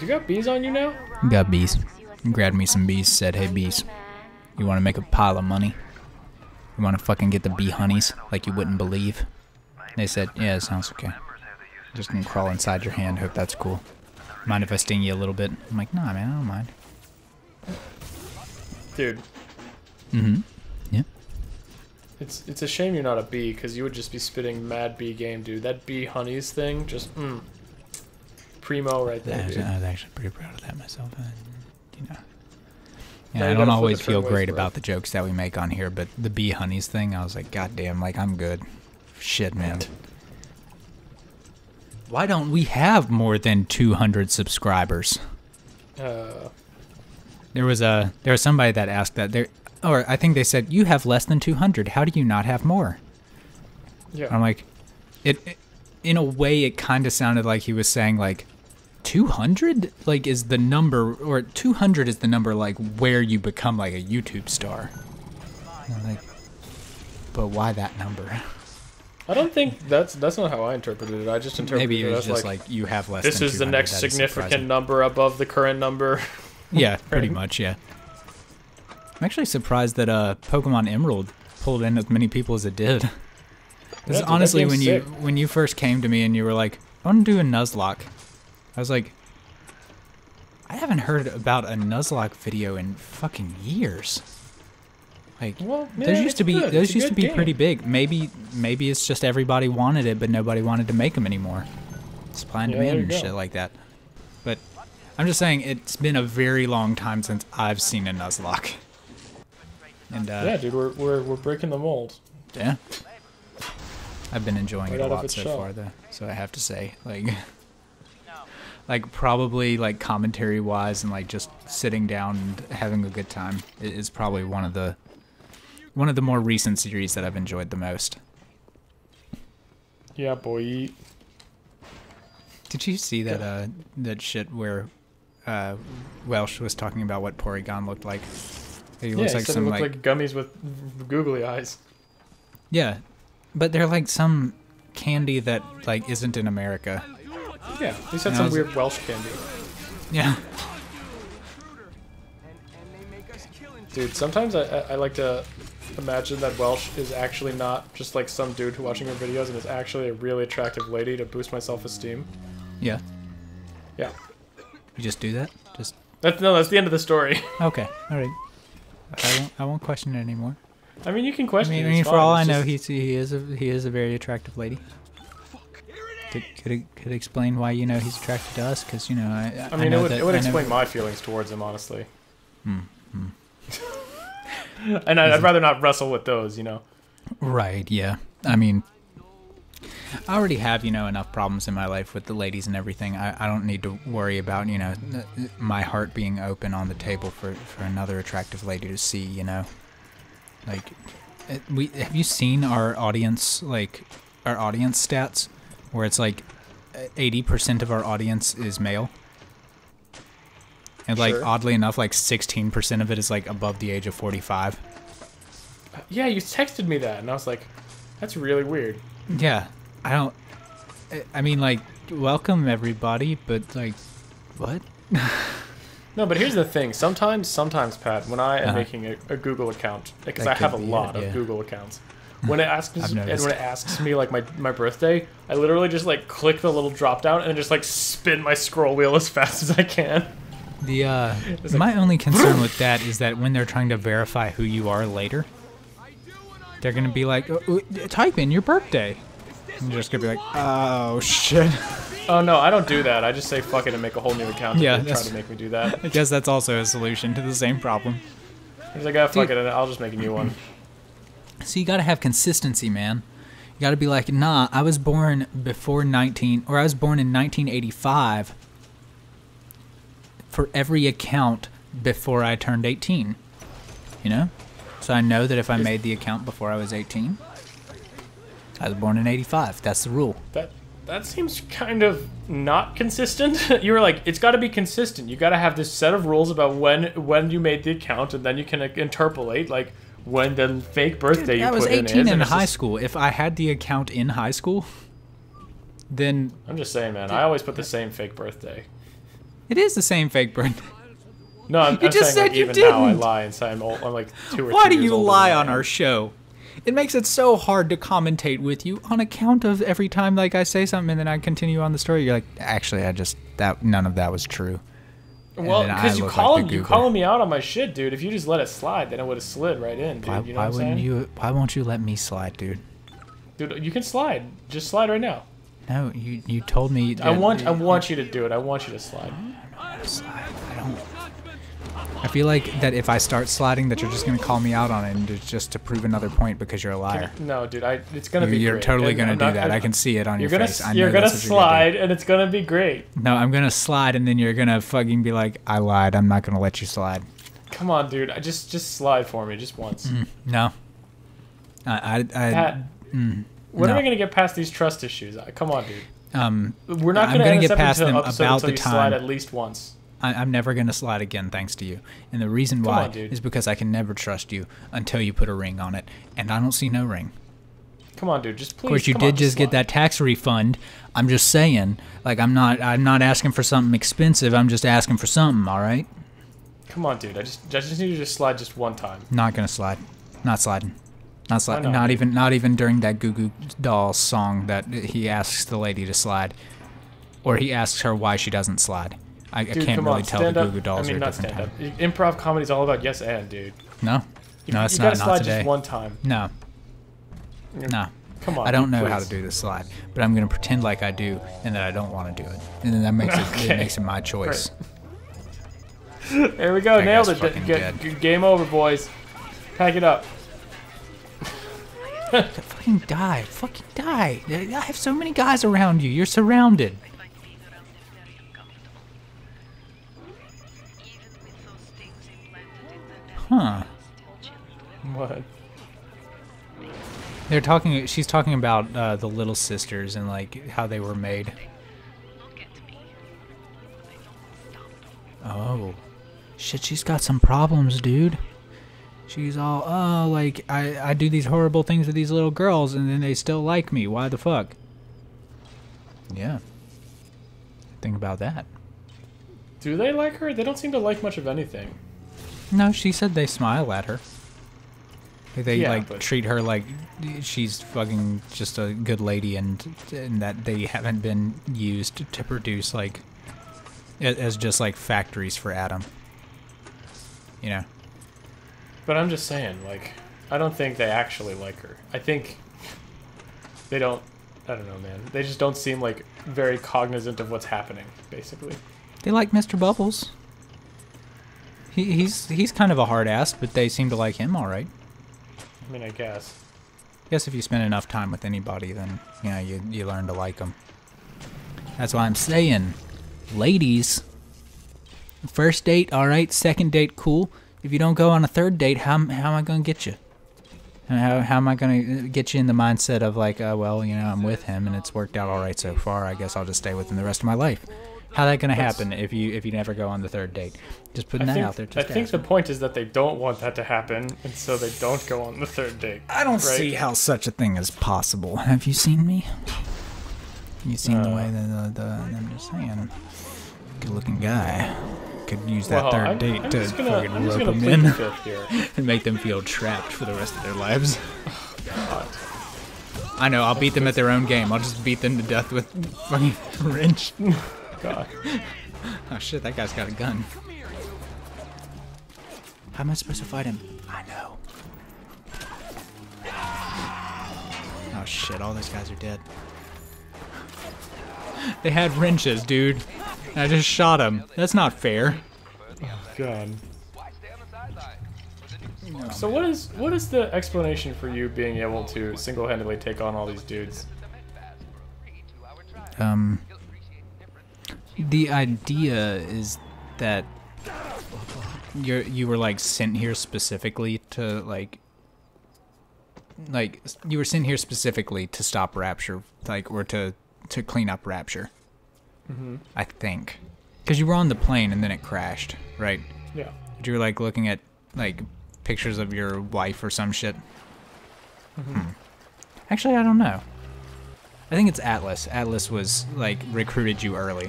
You got bees on you now? Got bees. Grabbed me some bees. Said, "Hey bees, you want to make a pile of money? You want to fucking get the bee honeys like you wouldn't believe?" They said, "Yeah, it sounds okay. Just gonna crawl inside your hand. Hope that's cool. Mind if I sting you a little bit?" I'm like, "Nah, man, I don't mind." Dude, Mm-hmm. Yeah. it's it's a shame you're not a bee because you would just be spitting mad bee game, dude. That bee honeys thing, just mm, primo right there, was, dude. I was actually pretty proud of that myself. And, you know. Now Yeah, I don't always feel great bro. about the jokes that we make on here, but the bee honeys thing, I was like, God damn, like I'm good. Shit, man. Why don't we have more than 200 subscribers? Uh, There was a there was somebody that asked that there, or I think they said you have less than 200. How do you not have more? yeah. I'm like, it, it in a way, it kind of sounded like he was saying like, 200 like is the number, or 200 is the number like where you become like a YouTube star. Like, but why that number? I don't think that's that's not how I interpreted it. I just interpreted Maybe it it was as just like, like, you have less. this is the next That significant number above the current number. Yeah, pretty much. Yeah. I'm actually surprised that uh, Pokemon Emerald pulled in as many people as it did. 'Cause Yeah, honestly, when you when you first came to me and you were like, "I want to do a Nuzlocke," I was like, "I haven't heard about a Nuzlocke video in fucking years." Like, Well, those used to be good. those used to be pretty big. Maybe maybe it's just everybody wanted it, but nobody wanted to make them anymore. Supply and Yeah, demand and go. shit like that. But I'm just saying, it's been a very long time since I've seen a Nuzlocke. And uh, yeah, dude, we're, we're we're breaking the mold. yeah. I've been enjoying Right it a lot so shell. far, though. So I have to say, like, like probably like commentary wise and like just sitting down and having a good time is probably one of the one of the more recent series that I've enjoyed the most. Yeah, boy. Did you see that uh that shit where uh Welsh was talking about what Porygon looked like? He Yeah, looks he like some like, like gummies with googly eyes. yeah, but they're like some candy that like isn't in America. Yeah, he said And some weird Welsh candy. Yeah. Dude, sometimes I, I, I like to imagine that Welsh is actually not just like some dude who watching your videos and is actually a really attractive lady to boost my self-esteem. Yeah. Yeah. You just do that? Just That's no, that's the end of the story. okay. All right. I won't I won't question it anymore. I mean, you can I question mean, it. I mean it's for all I know, just- he's he is a he is a very attractive lady. Could could could explain why you know he's attracted to us because you know I I mean, know it would that- it would I explain my feelings towards him, honestly. Hmm, hmm. and I'd, I'd rather not wrestle with those, you know. Right, yeah. I mean, I already have, you know, enough problems in my life with the ladies and everything. I, I don't need to worry about, you know, my heart being open on the table for, for another attractive lady to see, you know. Like, we have you seen our audience, like, our audience stats, where it's like 80% of our audience is male? And, like, Sure. oddly enough, like 16% of it is, like, above the age of 45. Yeah, you texted me that, and I was like, that's really weird. Yeah, I don't. I- I mean, like, welcome everybody, but like, what? No, but here's the thing. Sometimes, sometimes, Pat, when I am Uh-huh. making a, a Google account, because I have a could be it, lot yeah. of Google accounts, when it asks and when it asks me like my my birthday, I literally just like click the little drop down and just like spin my scroll wheel as fast as I can. The uh, like- my only concern with that is that when they're trying to verify who you are later, they're gonna be like, "Uh, uh, type in your birthday. And you're just gonna be like, oh shit. Oh no, I don't do that. I just say fuck it and make a whole new account. Yeah, try to make me do that. I guess that's also a solution to the same problem. He's like, ah, fuck Dude. it, I'll just make a new one. So you gotta have consistency, man. You gotta be like, nah, I was born before 19, or I was born in 1985 for every account before I turned 18. You know? So I know that if I made the account before I was 18, I was born in 85. That's the rule. That that seems kind of not consistent. you were like, it's got to be consistent. You got to have this set of rules about when when you made the account, and then you can interpolate like when the fake birthday you I was put in 18 is. in, high just- school. If I had the account in high school, then I'm just saying, man. I always put the same fake birthday. It is the same fake birthday. No, I'm, You I'm just saying said you like, even now I lie and say I'm, old, I'm like two or Why do years you lie on our show? It makes it so hard to commentate with you on account of every time like I say something and then I continue on the story. You're like, actually, I just that none of that was true. Well, because you call like you calling me out on my shit, dude. If you just let it slide, then it would have slid right in, dude. Why, you know why what I'm wouldn't saying? you? Why won't you let me slide, dude? Dude, you can slide. Just slide right now. No, you you told me. I want I want you to do it. I want you to slide. slide. I feel like that if I start sliding, that you're just gonna call me out on it, and just to prove another point because you're a liar. No, dude. I it's gonna You're, be. you're great. totally And gonna I'm do not- that. I can see it on your gonna face. I you're gonna what you're gonna slide, and it's gonna be great. No, I'm gonna slide, and then you're gonna fucking be like, "I lied. I'm not gonna let you slide." Come on, dude. I just just slide for me, just once. No. I I, I Pat, when no. are we gonna get past these trust issues? Uh, Come on, dude. um We're not I'm gonna, gonna end get past episode them about until the you slide at least once. I, I'm never gonna slide again, thanks to you. And the reason Come why on, is because I can never trust you until you put a ring on it, and I don't see no ring. Come on, dude. Just please. Of course, you come did on, just get that tax refund. I'm just saying, like I'm not, I'm not asking for something expensive. I'm just asking for something. All right, Come on, dude. I just I just need you to just slide just one time. not gonna slide, not sliding, not sliding, not? not even, not even during that Goo Goo Dolls song that he asks the lady to slide, or he asks her why she doesn't slide. I, I can't really on, tell the Goo. Goo Dolls I mean, are not different stand time. up. Improv comedy's all about yes and, dude. No, You, no, it's not. gotta Not slide today. just one time. No, no. Come on. I don't dude, know how to do the slide, but I'm gonna pretend like I do, and that I don't want to do it, and then that makes it, Okay. it makes it my choice. There we go. That Nailed it. fucking G- dead. g- game over, boys. Pack it up. Fucking die, fucking die. I have so many guys around you. You're surrounded. Huh. What? They're talking. She's talking about uh, the little sisters and like how they were made. Oh, shit! She's got some problems, dude. She's all, oh, like I I do these horrible things with these little girls, and then they still like me. Why the fuck? Yeah. Think about that. Do they like her? They don't seem to like much of anything. No, she said they smile at her. They Yeah, like but- treat her like she's fucking just a good lady, and and that they haven't been used to produce like as just like factories for Adam. You know. But I'm just saying, like, I don't think they actually like her. I think they don't. I don't know, man. They just don't seem like very cognizant of what's happening, basically. They like Mr. Bubbles. He, he's he's kind of a hard ass, but they seem to like him all right. I mean, I guess. I guess if you spend enough time with anybody, then you know you you learn to like them. That's why I'm saying, ladies. First date, all right. Second date, cool. If you don't go on a third date, how am- how am I gonna get you? How how am I gonna get you in the mindset of like, uh, well, you know, I'm with him and it's worked out all right so far. I guess I'll just stay with him the rest of my life. How that gonna happen if you if you never go on the third date? Just putting I that think, out there. I think ask the point is that they don't want that to happen, and so they don't go on the third date. I don't right? see how such a thing is possible. Have you seen me? You seen the Uh. way that the, the I'm just saying, good looking guy could use that Well, 3rd I'm, date I'm to gonna, fucking I'm rope gonna them in the and make them feel trapped for the rest of their lives. God. I know. I'll beat them at their own game. I'll just beat them to death with fucking wrench. God. Oh shit! That guy's got a gun. How am I supposed to fight him? I know. Oh shit, all those guys are dead. They had wrenches, dude. And I just shot him. That's not fair. Oh God. So what is what is the explanation for you being able to single-handedly take on all these dudes? Um, the idea is that you're you were like sent here specifically to like like you were sent here specifically to stop rapture like or to to clean up rapture Mm-hmm. i think because you were on the plane and then it crashed right Yeah. you were like looking at like pictures of your wife or some shit Mm-hmm. Hmm. actually i don't know i think it's atlas atlas was like recruited you early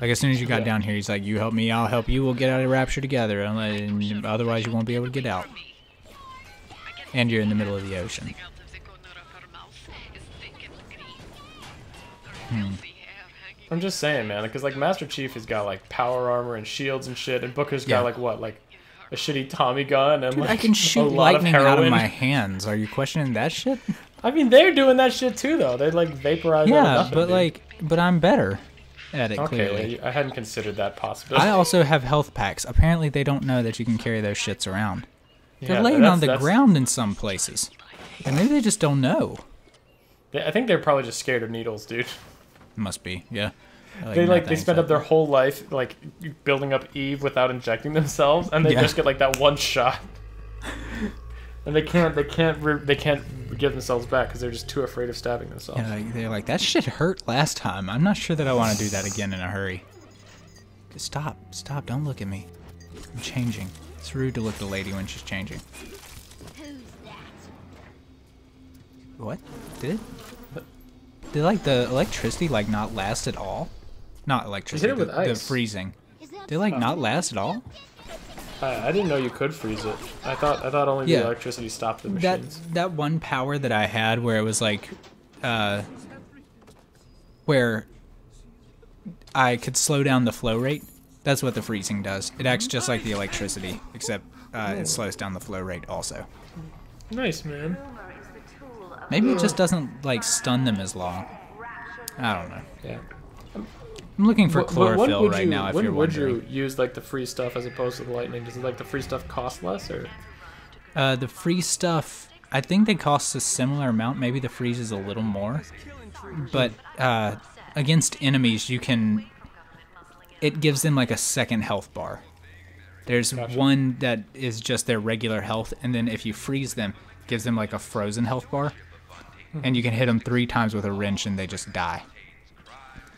Like as soon as you got Yeah. down here, he's like, "You help me, I'll help you. We'll get out of Rapture together, and, otherwise you won't be able to get out." And you're in the middle of the ocean. Hmm. I'm just saying, man, because like Master Chief has got like power armor and shields and shit, and Booker's got like what, like a shitty Tommy gun and like I can a shoot lot lightning of out of my hands. Are you questioning that shit? I mean, they're doing that shit too, though. They like vaporize. Yeah, but dude. like, but I'm better at it. okay, clearly. I hadn't considered that possibility. I also have health packs. Apparently, they don't know that you can carry those shits around. They're Yeah, laying on the that's- ground in some places, and maybe they just don't know. I think they're probably just scared of needles, dude. Must be, yeah. they like they spend up their whole life like building up Eve without injecting themselves, and they Yeah. just get like that one shot, and they can't they can't re- they can't give themselves back because they're just too afraid of stabbing themselves. Yeah, like, they're like that shit hurt last time. I'm not sure that I want to do that again in a hurry. Just stop, stop! Don't look at me. I'm changing. It's rude to look at a lady when she's changing. Who's that? What? Did it? Did like the electricity like not last at all? Not electricity. it with the, the ice. freezing. Did it like not last at all? I, I didn't know you could freeze it. I thought I thought only Yeah. the electricity stopped the That machines. that one power that I had where it was like, uh, where I could slow down the flow rate. That's what the freezing does. It acts just like the electricity, except uh, it slows down the flow rate also. Nice man. Maybe it just doesn't like stun them as long. I don't know. Yeah. I'm looking for Wh- wh- when chlorophyll would right you, now. If when you're would wondering, you use like the free stuff as opposed to the lightning? Does it like the free stuff cost less or? uh, the free stuff, I think they cost a similar amount. Maybe the freeze is a little more, but uh, against enemies, you can. It gives them like a second health bar. There's Gotcha. one that is just their regular health, and then if you freeze them, gives them like a frozen health bar, and you can hit them three times with a wrench and they just die.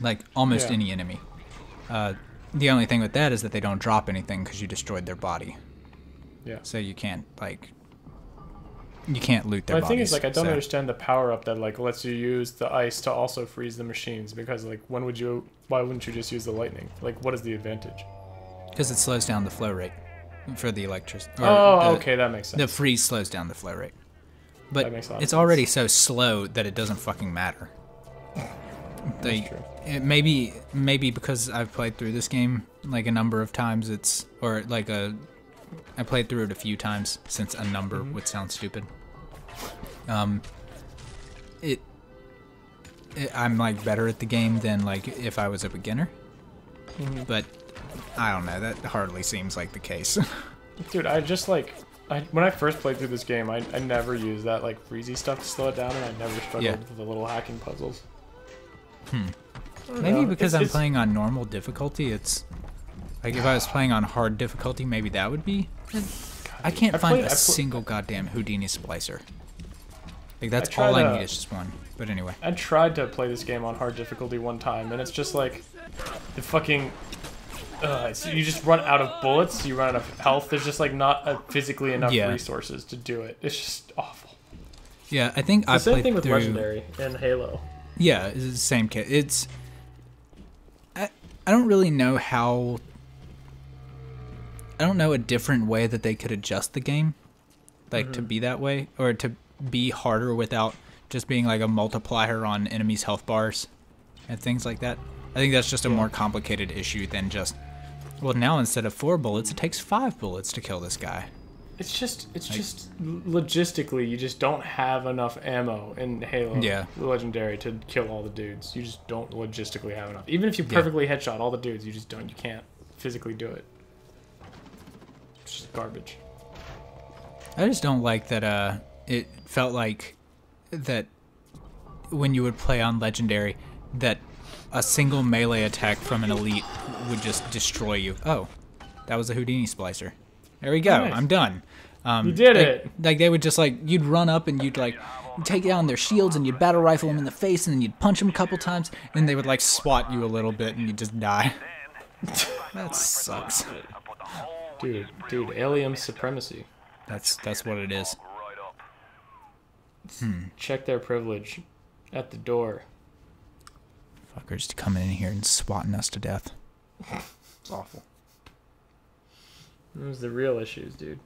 Like almost Yeah. any enemy. Uh, the only thing with that is that they don't drop anything because you destroyed their body Yeah. so you can't like you can't loot their My thing is like I don't so- understand the power up that like lets you use the ice to also freeze the machines because like when would you why wouldn't you just use the lightning? Like what is the advantage? because it slows down the flow rate for the electricity. Oh, okay, that makes sense. The freeze slows down the flow rate, but That makes a lot of it's sense. already so slow that it doesn't fucking matter. True. it maybe maybe because I've played through this game like a number of times. It's or like a I played through it a few times since a number Mm-hmm. would sound stupid. Um, it, it I'm like better at the game than like if I was a beginner. Mm-hmm. But I don't know. That hardly seems like the case. Dude, I just like I, when I first played through this game, I, I never used that like freezy stuff to slow it down, and I never struggled Yeah. with the little hacking puzzles. Maybe know, because it's- I'm it's- playing on normal difficulty, it's like if I was playing on hard difficulty, maybe that would be. I can't I find played- a I pl- single goddamn Houdini splicer. Like that's tried, all I uh, need is just one. But anyway, I tried to play this game on hard difficulty one time, and it's just like the fucking. Uh, so you just run out of bullets. You run out of health. There's just like not uh, physically enough Yeah. resources to do it. It's just awful. yeah, I think The I same thing with through. Legendary and Halo. Yeah, it's the same kit. It's I I don't really know how I don't know a different way that they could adjust the game like to mm-hmm. be that way or to be harder without just being like a multiplier on enemies health bars and things like that. I think that's just a more complicated issue than just well now instead of 4 bullets it takes 5 bullets to kill this guy. It's just, it's just logistically, you just don't have enough ammo in Halo Yeah. Legendary to kill all the dudes. You just don't logistically have enough. Even if you perfectly headshot all the dudes, you just don't. You can't physically do it. It's just garbage. I just don't like that uh it felt like that when you would play on legendary that a single melee attack from an elite would just destroy you. Oh, that was a Houdini splicer. There we go. Nice. I'm done. Um, You did like- it. Like they would just like you'd run up and you'd like take down their shields and you'd battle rifle them in the face and then you'd punch them a couple times and they would like swat you a little bit and you'd just die. that sucks. Dude, dude, alien supremacy. That's that's what it is. Check their privilege at the door. Fuckers coming in here and swatting us to death. It's awful. Those are the real issues, dude.